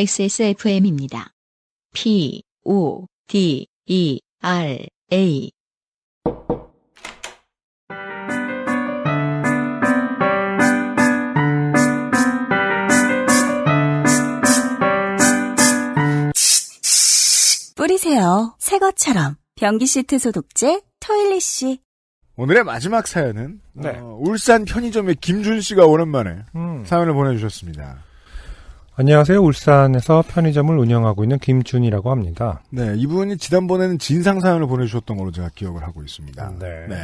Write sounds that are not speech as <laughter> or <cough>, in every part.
XSFM입니다. P, O, D, E, R, A. 뿌리세요. 새 것처럼. 변기 시트 소독제 토일리쉬. 오늘의 마지막 사연은 네. 어, 울산 편의점의 김준 씨가 오랜만에 음. 사연을 보내주셨습니다. 안녕하세요. 울산에서 편의점을 운영하고 있는 김준이라고 합니다. 네, 이분이 지난번에는 진상 사연을 보내주셨던 걸로 제가 기억을 하고 있습니다. 네. 네.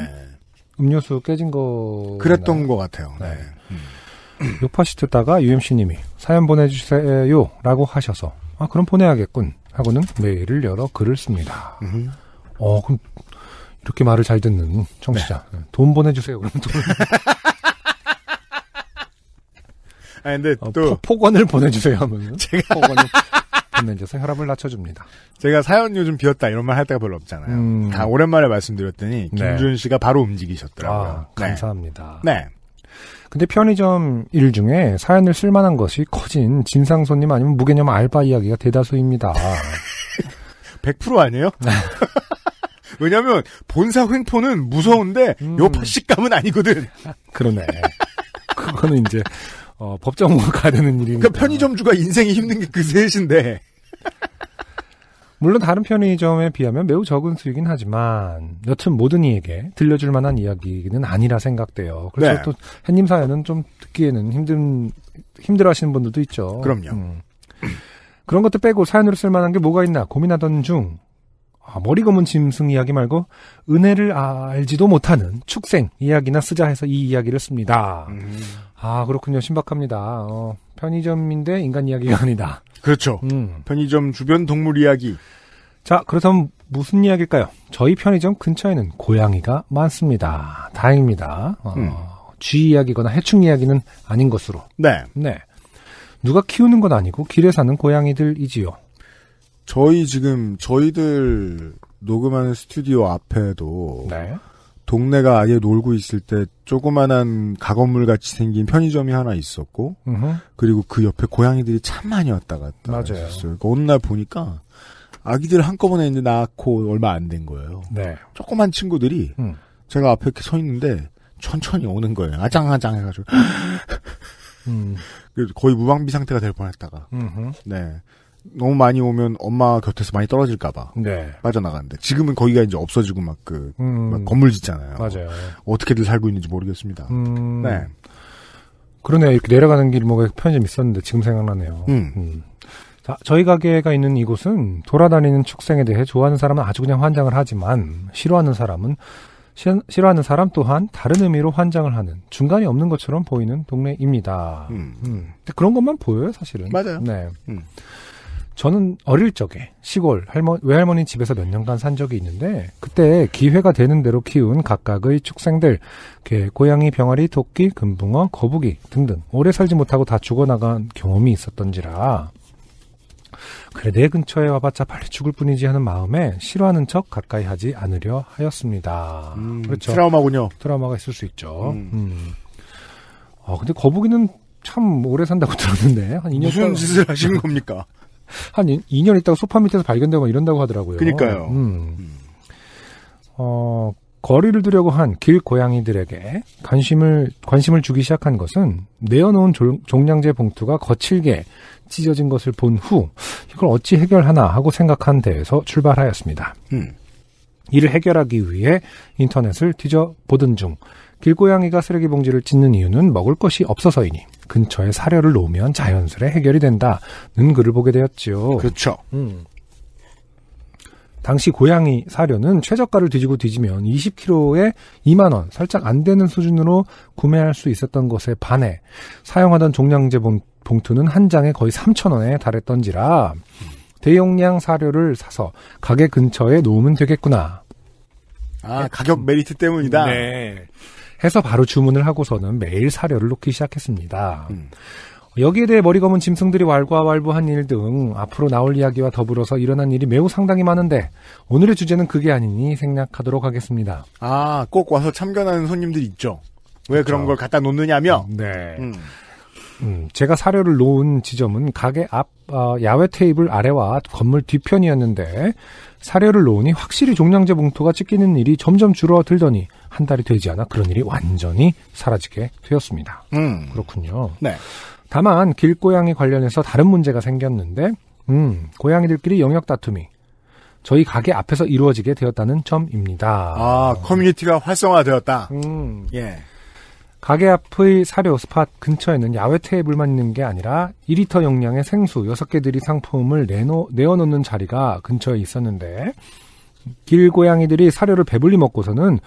음료수 깨진 거. 그랬던 것 같아요. 네. 네. 요파시 듣다가 UMC님이 사연 보내주세요. 라고 하셔서, 아, 그럼 보내야겠군. 하고는 메일을 열어 글을 씁니다. 음. 어, 그럼 이렇게 말을 잘 듣는 청취자. 네. 돈 보내주세요. 그럼 돈. <laughs> 아니, 근데 어, 또 포- 폭언을 보내주세요. 하면 <laughs> 제가 폭언을 보내줘서 혈압을 낮춰줍니다. 제가 사연 요즘 비었다 이런 말 할 때가 별로 없잖아요. 음. 다 오랜만에 말씀드렸더니 네. 김준 씨가 바로 움직이셨더라고요. 아, 감사합니다. 네. 네. 근데 편의점 일 중에 사연을 쓸만한 것이 커진 진상 손님 아니면 무개념 알바 이야기가 대다수입니다. <laughs> 100% 아니에요? <laughs> 왜냐면 본사 횡포는 무서운데 음. 요파 식감은 아니거든. 그러네. 그거는 이제 어, 법정으로 가야 되는 일이니까. 그러니까 편의점주가 인생이 힘든 게 그 셋인데. <laughs> 물론 다른 편의점에 비하면 매우 적은 수이긴 하지만 여튼 모든 이에게 들려줄 만한 이야기는 아니라 생각돼요. 그래서 네. 또 햇님 사연은 좀 듣기에는 힘든 힘들어하시는 분들도 있죠. 그럼요. 음. 그런 것도 빼고 사연으로 쓸 만한 게 뭐가 있나 고민하던 중 아, 머리 검은 짐승 이야기 말고 은혜를 알지도 못하는 축생 이야기나 쓰자 해서 이 이야기를 씁니다. 음. 아 그렇군요. 신박합니다. 어, 편의점인데 인간 이야기가 아니다. 그렇죠. 음. 편의점 주변 동물 이야기. 자, 그렇다면 무슨 이야기일까요? 저희 편의점 근처에는 고양이가 많습니다. 다행입니다. 어, 음. 쥐 이야기거나 해충 이야기는 아닌 것으로. 네. 네. 누가 키우는 건 아니고 길에 사는 고양이들이지요. 저희 지금 저희들 녹음하는 스튜디오 앞에도 네. 동네가 아예 놀고 있을 때 조그만한 가건물 같이 생긴 편의점이 하나 있었고 음흠. 그리고 그 옆에 고양이들이 참 많이 왔다 갔다 맞아요. 했었어요. 그러니까 어느 날 보니까 아기들 한꺼번에 이제 낳고 얼마 안 된 거예요. 네. 조그만 친구들이 음. 제가 앞에 이렇게 서 있는데 천천히 오는 거예요. 아장아장 해가지고 음. <laughs> 거의 무방비 상태가 될 뻔했다가 음흠. 네 너무 많이 오면 엄마 곁에서 많이 떨어질까봐 네. 빠져나가는데 지금은 거기가 이제 없어지고 막그 음. 건물 짓잖아요. 맞아요. 어떻게들 살고 있는지 모르겠습니다. 음. 네. 그러네요. 이렇게 내려가는 길목에 편의점 있었는데 지금 생각나네요. 음. 음. 자, 저희 가게가 있는 이곳은 돌아다니는 축생에 대해 좋아하는 사람은 아주 그냥 환장을 하지만 싫어하는 사람은 싫- 싫어하는 사람 또한 다른 의미로 환장을 하는 중간이 없는 것처럼 보이는 동네입니다. 음. 음. 근데 그런 것만 보여요, 사실은. 맞아요. 네. 음. 저는 어릴 적에 시골 할머 외할머니 집에서 몇 년간 산 적이 있는데 그때 기회가 되는 대로 키운 각각의 축생들 개, 고양이, 병아리, 토끼, 금붕어, 거북이 등등 오래 살지 못하고 다 죽어나간 경험이 있었던지라 그래 내 근처에 와봤자 빨리 죽을 뿐이지 하는 마음에 싫어하는 척 가까이 하지 않으려 하였습니다. 음, 그렇죠. 트라우마군요. 드라마가 있을 수 있죠. 음. 음. 아 근데 거북이는 참 오래 산다고 <laughs> 들었는데 한 2년 무슨 짓을 하시는 겁니까? 한 2, 년 있다가 소파 밑에서 발견되고 막 이런다고 하더라고요. 그니까요. 음. 어, 거리를 두려고 한 길 고양이들에게 관심을, 관심을 주기 시작한 것은 내어놓은 조- 종량제 봉투가 거칠게 찢어진 것을 본 후 이걸 어찌 해결하나 하고 생각한 데에서 출발하였습니다. 음. 이를 해결하기 위해 인터넷을 뒤져 보던 중 길고양이가 쓰레기 봉지를 찢는 이유는 먹을 것이 없어서이니 근처에 사료를 놓으면 자연스레 해결이 된다는 글을 보게 되었지요. 그렇죠. 음. 당시 고양이 사료는 최저가를 뒤지고 뒤지면 20kg에 2만 원, 살짝 안 되는 수준으로 구매할 수 있었던 것에 반해 사용하던 종량제 봉- 봉투는 한 장에 거의 3천 원에 달했던지라 대용량 사료를 사서 가게 근처에 놓으면 되겠구나. 아, 가격 메리트 때문이다. 네. 해서 바로 주문을 하고서는 매일 사료를 놓기 시작했습니다. 음. 여기에 대해 머리 검은 짐승들이 왈가왈부한 일 등 앞으로 나올 이야기와 더불어서 일어난 일이 매우 상당히 많은데 오늘의 주제는 그게 아니니 생략하도록 하겠습니다. 아, 꼭 와서 참견하는 손님들 있죠. 왜 그런 그렇죠. 걸 갖다 놓느냐며. 네. 음. 음, 제가 사료를 놓은 지점은 가게 앞 어, 야외 테이블 아래와 건물 뒤편이었는데 사료를 놓으니 확실히 종량제 봉투가 찢기는 일이 점점 줄어들더니 한 달이 되지 않아 그런 일이 완전히 사라지게 되었습니다. 음. 그렇군요. 네. 다만 길고양이 관련해서 다른 문제가 생겼는데 음, 고양이들끼리 영역 다툼이 저희 가게 앞에서 이루어지게 되었다는 점입니다. 아, 커뮤니티가 활성화되었다. 음, 예. 가게 앞의 사료 스팟 근처에 는 야외 테이블만 있는 게 아니라 2리터 용량의 생수 6개 들이 상품을 내놓, 내어놓는 자리가 근처에 있었는데 길고양이들이 사료를 배불리 먹고서는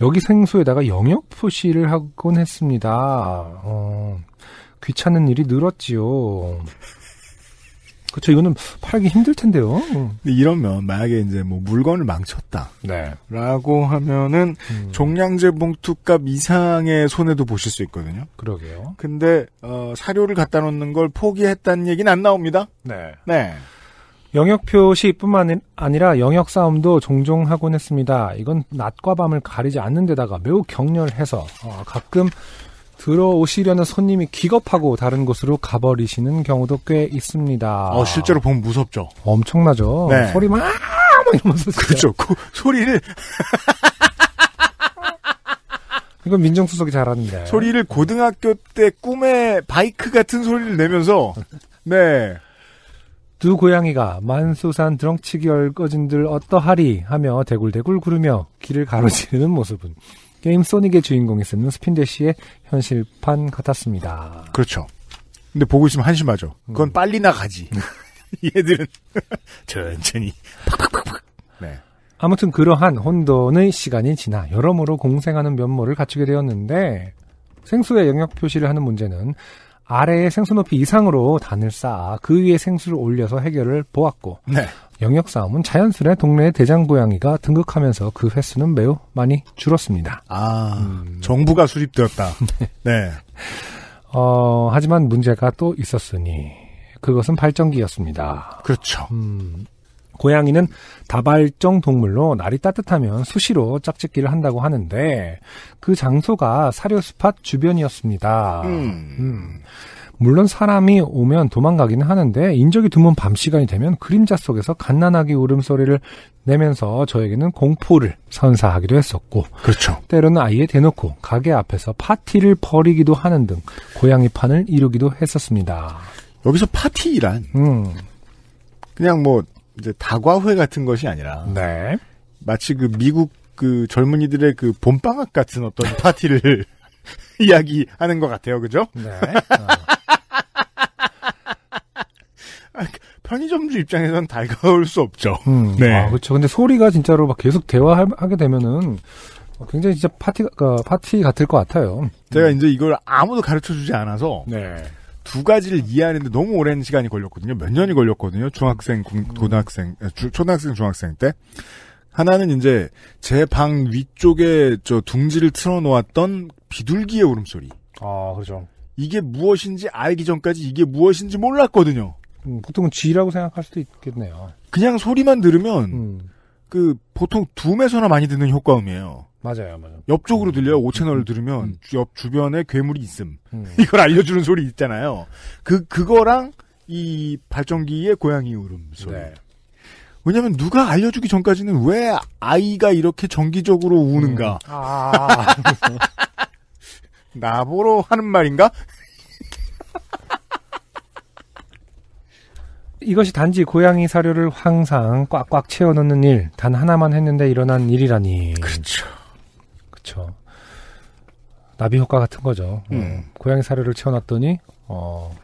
여기 생수에다가 영역 표시를 하곤 했습니다. 어, 귀찮은 일이 늘었지요. 그쵸, 이거는 팔기 힘들 텐데요. 근데 이러면 만약에 이제 뭐 물건을 망쳤다. 네. 라고 하면은 음, 종량제 봉투값 이상의 손해도 보실 수 있거든요. 그러게요. 근데 어, 사료를 갖다 놓는 걸 포기했다는 얘기는 안 나옵니다. 네. 네. 영역 표시뿐만 아니라 영역 싸움도 종종 하곤 했습니다. 이건 낮과 밤을 가리지 않는 데다가 매우 격렬해서 어, 가끔 들어오시려는 손님이 기겁하고 다른 곳으로 가버리시는 경우도 꽤 있습니다. 어, 실제로 보면 무섭죠. 엄청나죠. 네. 소리 막, 막 이러면서. 그렇죠. 그 소리를 <laughs> 이건 민정수석이 잘하는데. 소리를 고등학교 때 꿈에 바이크 같은 소리를 내면서 네. 두 고양이가 만수산 드렁치기 얼거진들 어떠하리 하며 대굴대굴 구르며 길을 가로지르는 모습은 게임 소닉의 주인공이 쓰는 스핀대시의 현실판 같았습니다. 그렇죠. 근데 보고 있으면 한심하죠. 그건 음. 빨리 나가지. <laughs> 얘들은 <laughs> 천천히 팍팍팍팍. 네. 아무튼 그러한 혼돈의 시간이 지나 여러모로 공생하는 면모를 갖추게 되었는데 생수의 영역 표시를 하는 문제는 아래의 생수 높이 이상으로 단을 쌓아 그 위에 생수를 올려서 해결을 보았고 네. 영역 싸움은 자연스레 동네의 대장 고양이가 등극하면서 그 횟수는 매우 많이 줄었습니다. 아, 음. 정부가 수립되었다. <laughs> 네. 어, 하지만 문제가 또 있었으니 그것은 발전기였습니다. 그렇죠. 음, 고양이는 다발적 동물로 날이 따뜻하면 수시로 짝짓기를 한다고 하는데 그 장소가 사료 스팟 주변이었습니다. 음. 음. 물론 사람이 오면 도망가기는 하는데 인적이 드문 밤 시간이 되면 그림자 속에서 갓난아기 울음소리를 내면서 저에게는 공포를 선사하기도 했었고 그렇죠. 때로는 아예 대놓고 가게 앞에서 파티를 벌이기도 하는 등 고양이판을 이루기도 했었습니다. 여기서 파티란 음, 그냥 뭐 이제 다과회 같은 것이 아니라 네. 마치 그 미국 그 젊은이들의 그 봄방학 같은 어떤 <laughs> 파티를 <laughs> 이야기하는 것 같아요. 그죠? 네. <laughs> 어. 편의점주 입장에선 달가울 수 없죠. 음, 네. 아, 그렇죠. 근데 소리가 진짜로 막 계속 대화하게 되면은 굉장히 진짜 파티, 가 파티 같을 것 같아요. 제가 이제 이걸 아무도 가르쳐 주지 않아서 네. 두 가지를 이해하는데 너무 오랜 시간이 걸렸거든요. 몇 년이 걸렸거든요. 중학생, 고- 고등학생, 아, 주- 초등학생, 중학생 때. 하나는 이제 제 방 위쪽에 저 둥지를 틀어놓았던 비둘기의 울음소리. 아, 그렇죠. 이게 무엇인지 알기 전까지 이게 무엇인지 몰랐거든요. 음, 보통은 쥐라고 생각할 수도 있겠네요. 그냥 소리만 들으면 음, 그 보통 둠에서나 많이 듣는 효과음이에요. 맞아요, 맞아요. 옆쪽으로 들려요. 5채널을 들으면 주- 옆 주변에 괴물이 있음. 음. <laughs> 이걸 알려주는 소리 있잖아요. 그 그거랑 이 발전기의 고양이 울음 소리. 네. 왜냐면 누가 알려주기 전까지는 왜 아이가 이렇게 정기적으로 우는가? 아, <laughs> <laughs> 나보러 하는 말인가? 이것이 단지 고양이 사료를 항상 꽉꽉 채워 넣는 일, 단 하나만 했는데 일어난 일이라니. 그렇죠. 그쵸. 나비 효과 같은 거죠. 음. 음, 고양이 사료를 채워놨더니, 어,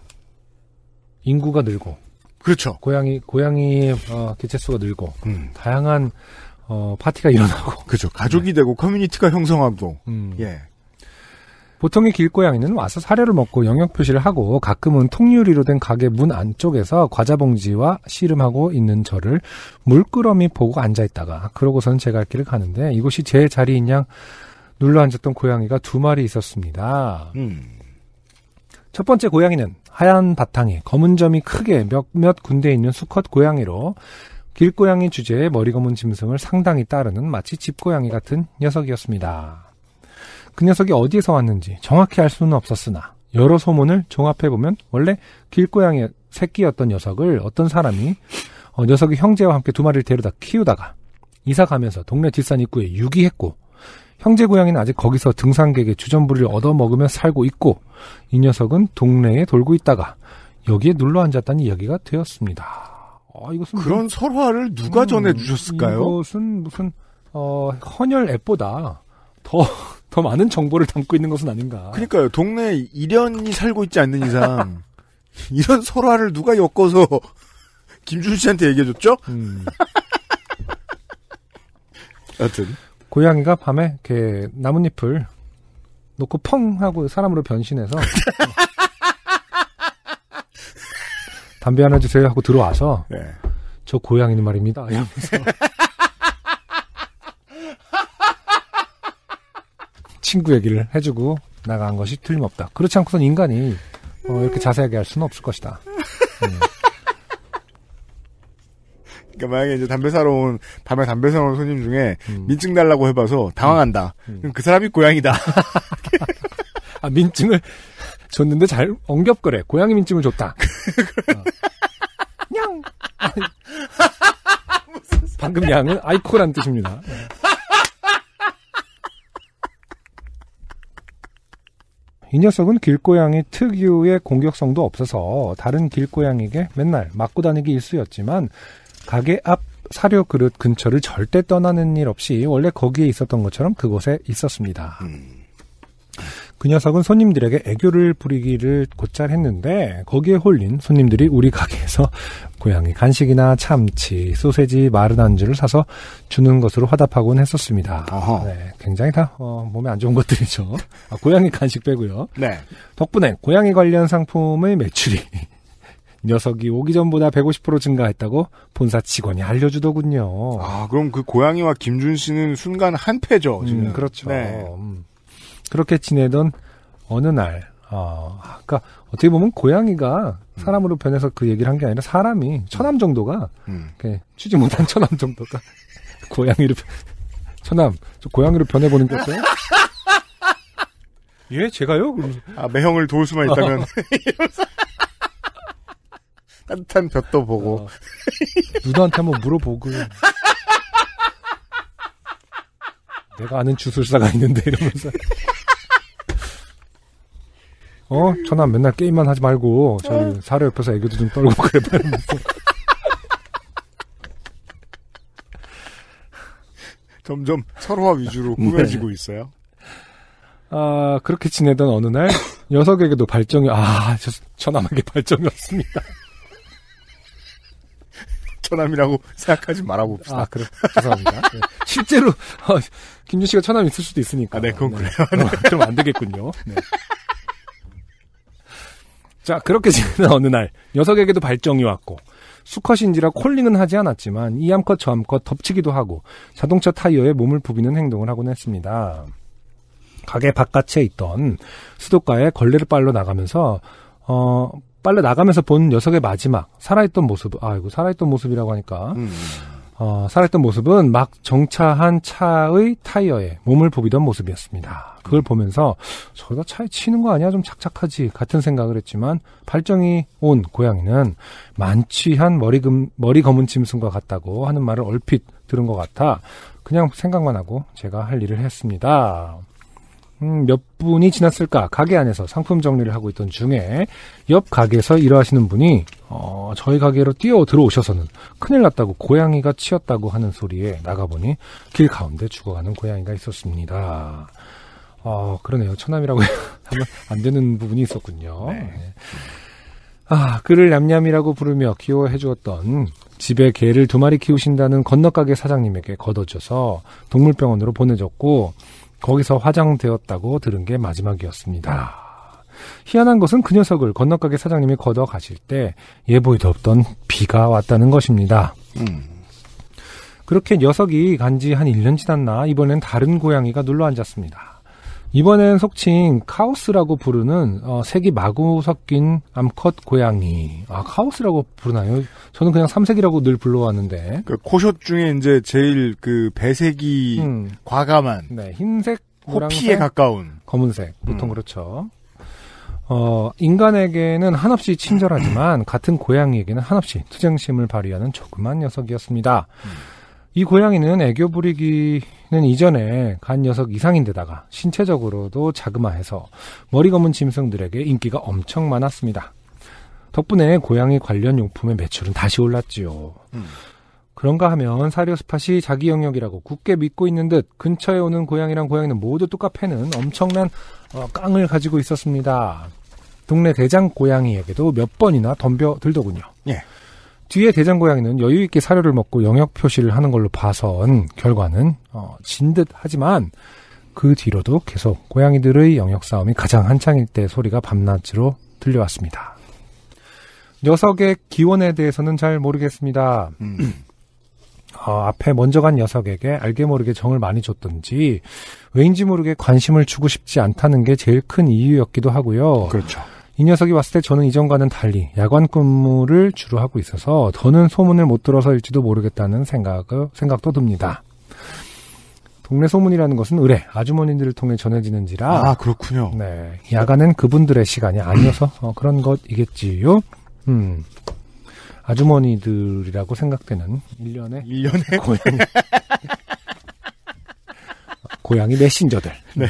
인구가 늘고, 그렇죠. 고양이, 고양이의, 어, 개체수가 늘고, 음. 다양한, 어, 파티가 <laughs> 일어나고, 그렇죠. 가족이 되고 커뮤니티가 형성하고. 음. 예. 보통의 길고양이는 와서 사료를 먹고 영역 표시를 하고 가끔은 통유리로 된 가게 문 안쪽에서 과자 봉지와 씨름하고 있는 저를 물끄러미 보고 앉아 있다가 그러고선 제 갈 길을 가는데 이곳이 제 자리인 양 눌러 앉았던 고양이가 두 마리 있었습니다. 음. 첫 번째 고양이는 하얀 바탕에 검은 점이 크게 몇몇 군데 있는 수컷 고양이로 길고양이 주제에 머리 검은 짐승을 상당히 따르는 마치 집고양이 같은 녀석이었습니다. 그 녀석이 어디에서 왔는지 정확히 알 수는 없었으나 여러 소문을 종합해보면 원래 길고양이 새끼였던 녀석을 어떤 사람이 어, 녀석이 형제와 함께 두 마리를 데려다 키우다가 이사 가면서 동네 뒷산 입구에 유기했고 형제 고양이는 아직 거기서 등산객의 주전부리를 얻어먹으며 살고 있고 이 녀석은 동네에 돌고 있다가 여기에 눌러 앉았다는 이야기가 되었습니다. 아, 이것은 그런 설화를 누가 음, 전해주셨을까요? 이것은 무슨 어, 헌혈 앱보다 더, 더 많은 정보를 담고 있는 것은 아닌가. 그러니까요. 동네에 일연이 살고 있지 않는 이상 <laughs> 이런 설화를 누가 엮어서 <laughs> 김준 씨한테 얘기해줬죠? 음, <laughs> 여튼 고양이가 밤에 이렇게 나뭇잎을 놓고 펑 하고 사람으로 변신해서 담배 하나 주세요 하고 들어와서 네. 저 고양이는 말입니다. 이러면서 친구 얘기를 해주고 나간 것이 틀림없다. 그렇지 않고선 인간이 어, 이렇게 자세하게 할 수는 없을 것이다. 음. <laughs> 그러니까 만약에 이제 담배 사러 온 밤에 담배 사러 온 손님 중에 음. 민증 달라고 해봐서 당황한다. 음. 그럼 그 사람이 고양이다. <laughs> 아, 민증을 줬는데 잘 엉겹거래. 고양이 민증을 줬다. <laughs> 어. 냥! 방금 양은 아이코란 뜻입니다. 이 녀석은 길고양이 특유의 공격성도 없어서 다른 길고양이에게 맨날 맞고 다니기 일쑤였지만 가게 앞 사료 그릇 근처를 절대 떠나는 일 없이 원래 거기에 있었던 것처럼 그곳에 있었습니다. 그 녀석은 손님들에게 애교를 부리기를 곧잘 했는데 거기에 홀린 손님들이 우리 가게에서 고양이 간식이나 참치, 소세지, 마른 안주를 사서 주는 것으로 화답하곤 했었습니다. 어허. 네, 굉장히 다 어, 몸에 안 좋은 것들이죠. 아, 고양이 간식 빼고요. 네. 덕분에 고양이 관련 상품의 매출이 <laughs> 녀석이 오기 전보다 150% 증가했다고 본사 직원이 알려주더군요. 아 그럼 그 고양이와 김준 씨는 순간 한패죠. 지금. 음, 그렇죠. 네. 음. 그렇게 지내던 어느 날, 어, 아까 어떻게 보면 고양이가 사람으로 변해서 그 얘기를 한 게 아니라 사람이 처남 정도가 음. 이렇게 추지 못한 처남 정도가 <laughs> 고양이로 변- 처남 저 고양이로 변해보는 게 어때요? 예, 제가요? 아 매형을 도울 수만 있다면 어. <laughs> 따뜻한 볕도 보고 어, 누나한테 한번 물어보고 내가 아는 주술사가 있는데 이러면서 어 전화 맨날 게임만 하지 말고 저기 사료 옆에서 애교도 좀 떨고 그래 이러면서 <laughs> 점점 서로와 위주로 꾸며지고 있어요. 아 그렇게 지내던 어느 날 녀석에게도 발정이 아저 처남에게 발정이 없습니다 <laughs> 처남이라고 생각하지 말아봅시다. 아 그래 죄송합니다 네. 실제로 어, 김준 씨가 처남 있을 수도 있으니까 아, 네, 그건 그래요. 좀안 되겠군요 <laughs> 네. 자 그렇게 <laughs> 지내던 어느 날 녀석에게도 발정이 왔고 수컷인지라 콜링은 하지 않았지만 이 암컷 저 암컷 덮치기도 하고 자동차 타이어에 몸을 부비는 행동을 하곤 했습니다. 가게 바깥에 있던 수도가에 걸레를 빨러 나가면서 어 빨려 나가면서 본 녀석의 마지막 살아있던 모습 아이고 살아있던 모습이라고 하니까 음. 어, 살아있던 모습은 막 정차한 차의 타이어에 몸을 부비던 모습이었습니다. 그걸 보면서 저러다 차에 치는 거 아니야? 좀 착착하지 같은 생각을 했지만 발정이 온 고양이는 만취한 머리 금, 머리 검은 짐승과 같다고 하는 말을 얼핏 들은 것 같아 그냥 생각만 하고 제가 할 일을 했습니다. 음, 몇 분이 지났을까 가게 안에서 상품 정리를 하고 있던 중에 옆 가게에서 일하시는 분이 어, 저희 가게로 뛰어 들어오셔서는 큰일 났다고 고양이가 치였다고 하는 소리에 나가보니 길 가운데 죽어가는 고양이가 있었습니다. 어, 그러네요. 처남이라고 <laughs> 하면 안 되는 부분이 있었군요. 네. 아, 그를 냠냠이라고 부르며 귀여워해 주었던 집에 개를 두 마리 키우신다는 건너가게 사장님에게 걷어줘서 동물병원으로 보내줬고 거기서 화장되었다고 들은 게 마지막이었습니다. 희한한 것은 그 녀석을 건너가게 사장님이 걷어 가실 때 예보에도 없던 비가 왔다는 것입니다. 음. 그렇게 녀석이 간지 한 1년 지났나 이번엔 다른 고양이가 눌러 앉았습니다. 이번엔 속칭 카오스라고 부르는 어, 색이 마구 섞인 암컷 고양이. 아 카오스라고 부르나요? 저는 그냥 삼색이라고 늘 불러왔는데. 그 코숏 중에 이제 제일 그 배색이 음, 과감한 네 흰색, 호피에 가까운 검은색 보통 음. 그렇죠. 어, 인간에게는 한없이 친절하지만 <clears throat> 같은 고양이에게는 한없이 투쟁심을 발휘하는 조그만 녀석이었습니다. 이 고양이는 애교 부리기 는 이전에 간 녀석 이상인데다가 신체적으로도 자그마해서 머리 검은 짐승들에게 인기가 엄청 많았습니다. 덕분에 고양이 관련 용품의 매출은 다시 올랐지요. 음. 그런가 하면 사료 스팟이 자기 영역이라고 굳게 믿고 있는 듯 근처에 오는 고양이랑 고양이는 모두 뚜까패는 엄청난 어, 깡을 가지고 있었습니다. 동네 대장 고양이에게도 몇 번이나 덤벼 들더군요. 예. 뒤에 대장 고양이는 여유 있게 사료를 먹고 영역 표시를 하는 걸로 봐선 결과는 어, 진듯 하지만 그 뒤로도 계속 고양이들의 영역 싸움이 가장 한창일 때 소리가 밤낮으로 들려왔습니다. 녀석의 기원에 대해서는 잘 모르겠습니다. 음. 어, 앞에 먼저 간 녀석에게 알게 모르게 정을 많이 줬던지 왜인지 모르게 관심을 주고 싶지 않다는 게 제일 큰 이유였기도 하고요. 그렇죠. 이 녀석이 왔을 때 저는 이전과는 달리 야간 근무를 주로 하고 있어서 더는 소문을 못 들어서일지도 모르겠다는 생각, 생각도 듭니다. 동네 소문이라는 것은 의뢰, 아주머니들을 통해 전해지는지라 아, 그렇군요. 네, 야간은 그분들의 시간이 아니어서 어, 그런 것이겠지요. 음, 아주머니들이라고 생각되는 1년에 1년에 <laughs> 고양이 <laughs> 고양이 메신저들. 네. 음.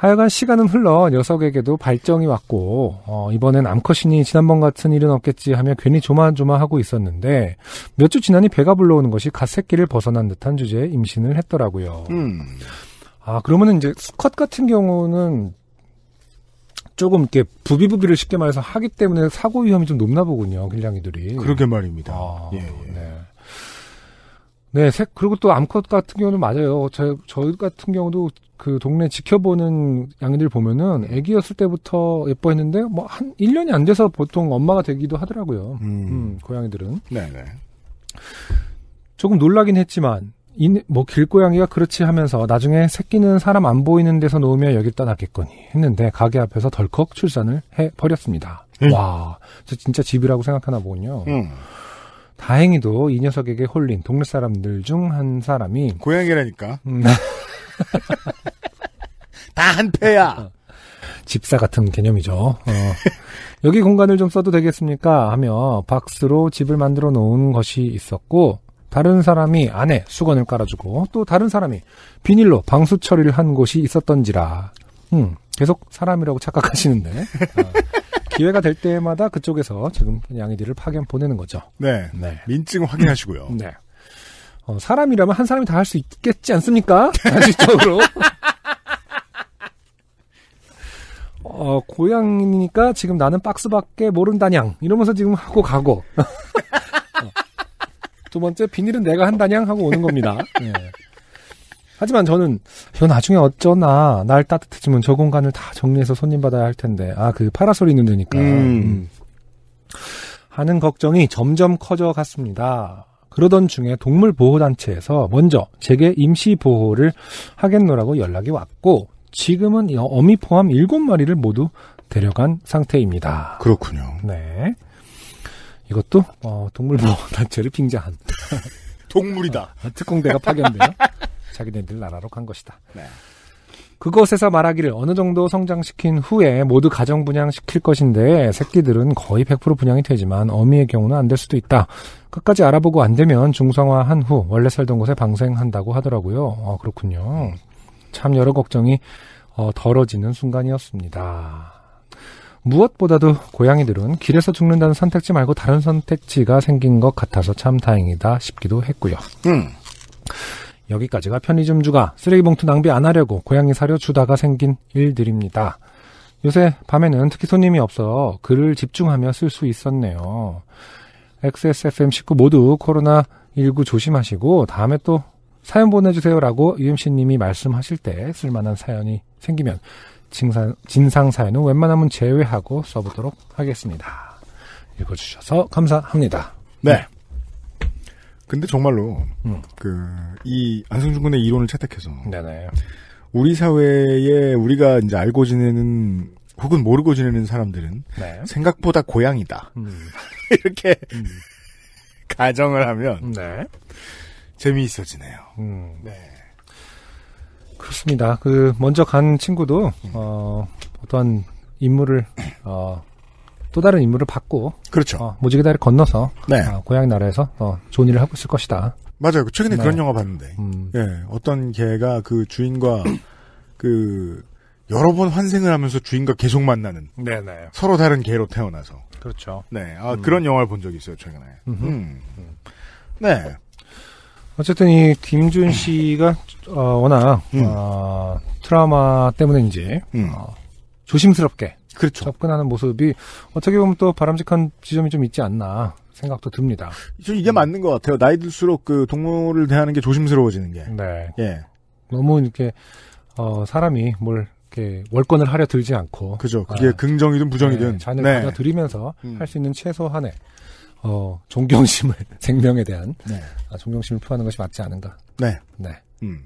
하여간 시간은 흘러 녀석에게도 발정이 왔고 어, 이번엔 암컷이니 지난번 같은 일은 없겠지 하며 괜히 조마조마하고 있었는데 몇 주 지나니 배가 불러오는 것이 갓 새끼를 벗어난 듯한 주제에 임신을 했더라고요. 음. 아 그러면은 이제 수컷 같은 경우는 조금 이렇게 부비부비를 쉽게 말해서 하기 때문에 사고 위험이 좀 높나 보군요, 길냥이들이. 그러게 말입니다. 아, 예, 예. 네. 네, 색, 그리고 또 암컷 같은 경우는 맞아요. 저, 저 같은 경우도 그 동네 지켜보는 양이들 보면은 애기였을 때부터 예뻐했는데 뭐 한 1년이 안 돼서 보통 엄마가 되기도 하더라고요. 음. 음, 고양이들은. 네 네. 조금 놀라긴 했지만, 이, 뭐, 길고양이가 그렇지 하면서 나중에 새끼는 사람 안 보이는 데서 놓으면 여길 떠났겠거니 했는데 가게 앞에서 덜컥 출산을 해 버렸습니다. 음. 와, 저 진짜 집이라고 생각하나 보군요. 음. 다행히도 이 녀석에게 홀린 동네 사람들 중 한 사람이 고양이라니까. 음, <laughs> 다 한패야. 집사 같은 개념이죠. 어. <laughs> 여기 공간을 좀 써도 되겠습니까? 하며 박스로 집을 만들어 놓은 것이 있었고 다른 사람이 안에 수건을 깔아주고 또 다른 사람이 비닐로 방수 처리를 한 곳이 있었던지라 음, 계속 사람이라고 착각하시는데 어, <laughs> 기회가 될 때마다 그쪽에서 지금 양이들을 파견 보내는 거죠. 네. 네. 민증 확인하시고요. <laughs> 네. 어, 사람이라면 한 사람이 다 할 수 있겠지 않습니까? <laughs> 현실적으로. 어, 고양이니까 지금 나는 박스밖에 모른다냥. 이러면서 지금 하고 가고. <laughs> 어. 두 번째, 비닐은 내가 한다냥 하고 오는 겁니다. 예. 하지만 저는, 이거 나중에 어쩌나, 날 따뜻해지면 저 공간을 다 정리해서 손님 받아야 할 텐데. 아, 그 파라솔 있는 데니까. 음. 음. 하는 걱정이 점점 커져 갔습니다. 그러던 중에 동물보호단체에서 먼저 제게 임시보호를 하겠노라고 연락이 왔고, 지금은 이 어미 포함 7마리를 모두 데려간 상태입니다. 그렇군요. 네. 이것도, 어, 동물보호단체를 빙자한 동물이다. <laughs> 특공대가 파견되어 자기네들 나라로 간 것이다. 네. 그것에서 말하기를 어느 정도 성장시킨 후에 모두 가정 분양시킬 것인데 새끼들은 거의 100% 분양이 되지만 어미의 경우는 안 될 수도 있다. 끝까지 알아보고 안 되면 중성화한 후 원래 살던 곳에 방생한다고 하더라고요. 어, 그렇군요. 참 여러 걱정이 어, 덜어지는 순간이었습니다. 무엇보다도 고양이들은 길에서 죽는다는 선택지 말고 다른 선택지가 생긴 것 같아서 참 다행이다 싶기도 했고요. 음. 여기까지가 편의점 주가 쓰레기 봉투 낭비 안 하려고 고양이 사료 주다가 생긴 일들입니다. 요새 밤에는 특히 손님이 없어 글을 집중하며 쓸 수 있었네요. XSFM 식구 모두 코로나19 조심하시고 다음에 또 사연 보내주세요라고 UMC님이 말씀하실 때 쓸만한 사연이 생기면 진상, 진상 사연은 웬만하면 제외하고 써보도록 하겠습니다. 읽어주셔서 감사합니다. 네. 근데 정말로 음. 그이 안승준 군의 이론을 채택해서 네네. 우리 사회에 우리가 이제 알고 지내는 혹은 모르고 지내는 사람들은 네. 생각보다 고양이다 음, <laughs> 이렇게 음, 가정을 하면 네. 재미있어지네요. 음. 네. 그렇습니다. 그 먼저 간 친구도 어, 어떠한 임무를 어, 또 다른 임무를 받고 그렇죠. 어, 무지개 다리 건너서 네. 어, 고향 나라에서 어, 좋은 일을 하고 있을 것이다. 맞아요. 최근에 네. 그런 영화 봤는데. 음, 예, 어떤 개가 그 주인과 그 여러 번 환생을 하면서 주인과 계속 만나는 네네. 서로 다른 개로 태어나서 그렇죠. 네, 아, 음. 그런 영화를 본 적이 있어요 최근에. 음흠. 음. 네, 어쨌든 이 김준 씨가 어, 워낙 음. 어, 트라우마 때문인지 음. 어, 조심스럽게 그렇죠. 접근하는 모습이 어떻게 보면 또 바람직한 지점이 좀 있지 않나 생각도 듭니다. 저 이게 맞는 것 같아요. 나이 들수록 그 동물을 대하는 게 조심스러워지는 게. 네. 예, 너무 이렇게 어, 사람이 뭘 이렇게 월권을 하려 들지 않고 그죠. 그게 아, 긍정이든 부정이든. 네, 잔을 네. 받아들이면서 음. 할수 있는 최소한의 어, 존경심을 <laughs> 생명에 대한 네. 아, 존경심을 표하는 것이 맞지 않은가. 네. 네. 음.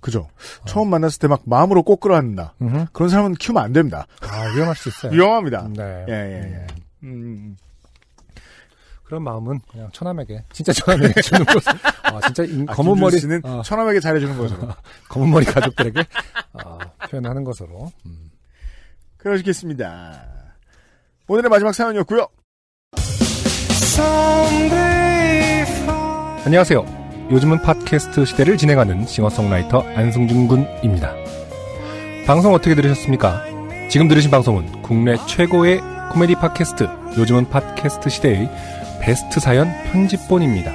그죠. 처음 만났을 때 막 마음으로 꼭 끌어안는다. 음흠. 그런 사람은 키우면 안 됩니다. 아 위험할 수 있어요. 위험합니다. 네. 예, 예, 예. 음. 음, 음. 그런 마음은 그냥 처남에게 진짜 처남에게 <laughs> 주는 것. 아 진짜 인- 아, 검은 머리 씨는 어, 처남에게 잘해주는 것으로. <laughs> 검은 머리 가족들에게 어, 표현하는 것으로. 음. 그러시겠습니다. 오늘의 마지막 사연이었고요. 안녕하세요. 요즘은 팟캐스트 시대를 진행하는 싱어송라이터 안승준 군입니다. 방송 어떻게 들으셨습니까? 지금 들으신 방송은 국내 최고의 코미디 팟캐스트 요즘은 팟캐스트 시대의 베스트 사연 편집본입니다.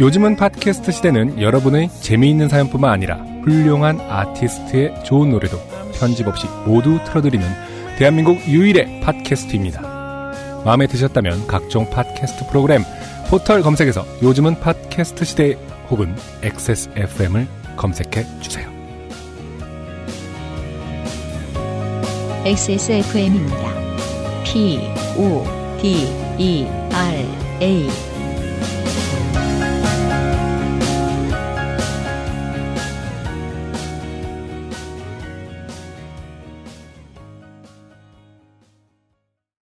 요즘은 팟캐스트 시대는 여러분의 재미있는 사연뿐만 아니라 훌륭한 아티스트의 좋은 노래도 편집 없이 모두 틀어드리는 대한민국 유일의 팟캐스트입니다. 마음에 드셨다면 각종 팟캐스트 프로그램 포털 검색에서 요즘은 팟캐스트 시대 혹은 XSFM을 검색해 주세요. XSFM입니다. P, O, D, E, R, A.